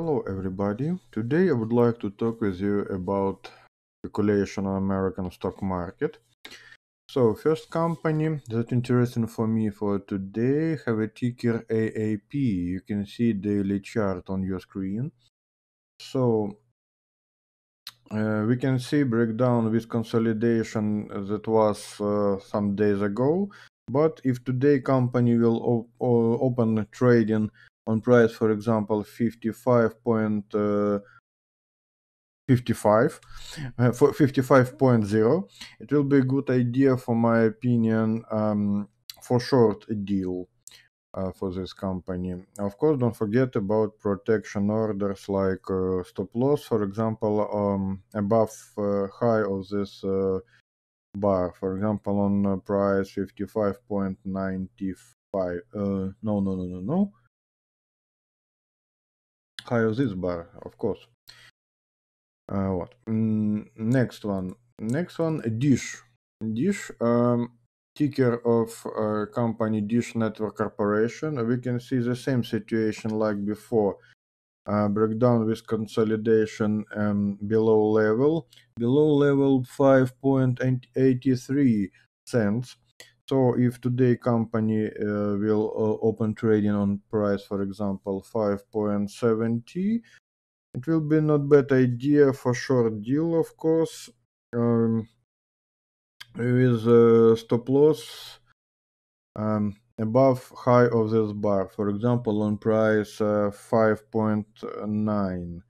Hello everybody. Today I would like to talk with you about speculation on American stock market. So first company that interesting for me for today have a ticker AAP. You can see daily chart on your screen. So uh, we can see breakdown with consolidation that was uh, some days ago. But if today company will open trading on price, for example, 55.55 55, uh, for 55.0, it will be a good idea, for my opinion, um, for short deal uh, for this company. Of course, don't forget about protection orders like uh, stop loss, for example, um, above uh, high of this uh, bar, for example, on uh, price 55.95. no, no, no, no, no higher this bar, of course. Uh, what? Mm, next one. Next one, Dish. Dish, um, ticker of uh, company Dish Network Corporation. We can see the same situation like before. Uh, breakdown with consolidation um, below level. Below level 5.83 cents. So if today company uh, will uh, open trading on price, for example, 5.70, it will be not bad idea for short deal, of course, um, with uh, stop loss um, above high of this bar. For example, on price uh, 5.9,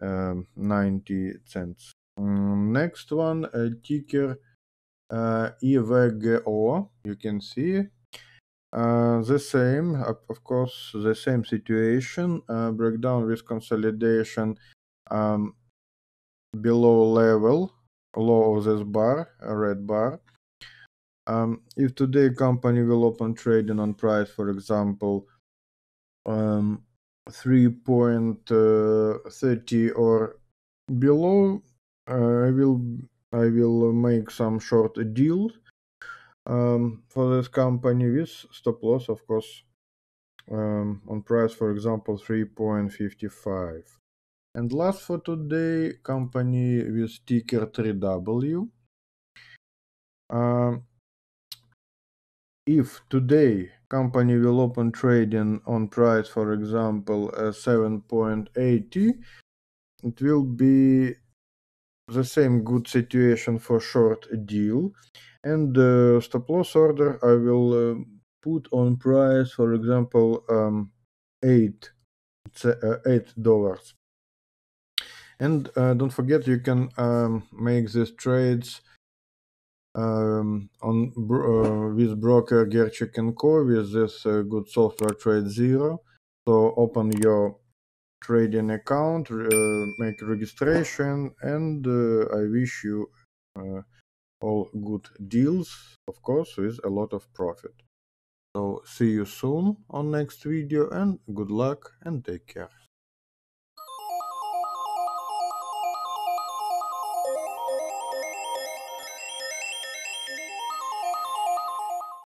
um, 90 cents. Um, next one, a ticker EVGO, you can see. Uh, the same, of course, the same situation, uh, breakdown with consolidation um, below level, low of this bar, red bar. Um, if today company will open trading on price, for example, um, 3.30 or below, uh, I will I will make some short deals um, for this company with stop loss, of course, um, on price, for example, 3.55. And last for today, company with ticker 3W. Um, if today company will open trading on price, for example, uh, 7.80, it will be the same good situation for short deal. And the stop loss order I will uh, put on price for example um, 8 uh, eight dollars. And uh, don't forget you can um, make these trades um, on uh, with broker Gerchik and Co with this uh, good software TradeZero. So open your trading account, uh, make registration, and uh, I wish you uh, all good deals, of course, with a lot of profit. So see you soon on next video and good luck and take care.